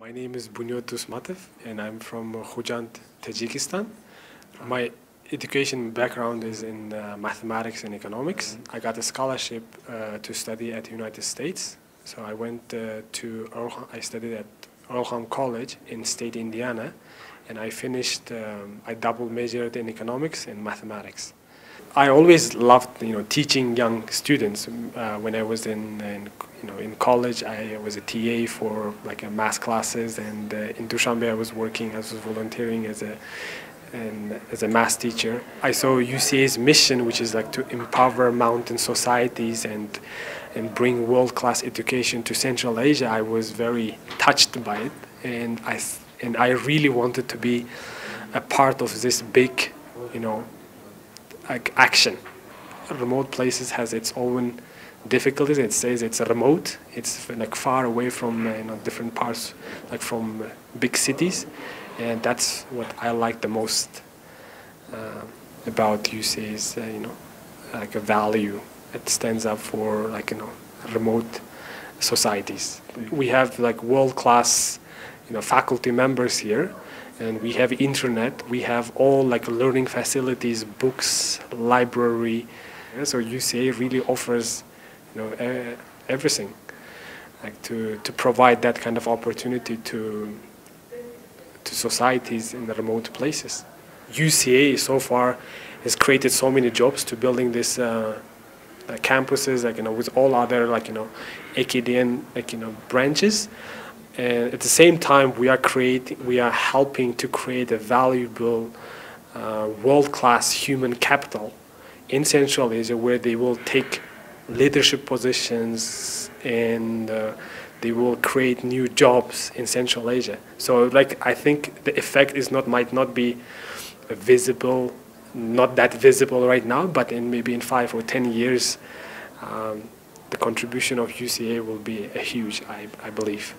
My name is Bunyod Tusmatov, and I'm from Khujand, Tajikistan. My education background is in uh, mathematics and economics. I got a scholarship uh, to study at the United States. So I went uh, to, I studied at Earlham College in state Indiana, and I finished, um, I double majored in economics and mathematics. I always loved, you know, teaching young students. Uh, when I was in, in, you know, in college, I was a TA for like a math classes, and uh, in Dushanbe, I was working, I was volunteering as a, and as a math teacher. I saw UCA's mission, which is like to empower mountain societies and and bring world-class education to Central Asia. I was very touched by it, and I and I really wanted to be a part of this big, you know, like action. Remote places has its own difficulties. It says it's remote. It's like far away from uh, you know different parts, like from uh, big cities, and that's what I like the most uh, about UCA's uh, you know like a value. It stands up for like you know remote societies. We have like world class you know faculty members here and we have internet we have all like learning facilities books library so uca really offers you know everything like to to provide that kind of opportunity to to societies in the remote places. Uca so far has created so many jobs to building these uh, uh, campuses like you know with all other like you know akdn like you know branches. And at the same time we are creating we are helping to create a valuable uh, world-class human capital in central asia where they will take leadership positions and uh, they will create new jobs in central asia. So like i think the effect is not might not be visible not that visible right now but in maybe in five or ten years um, the contribution of uca will be a huge i, I believe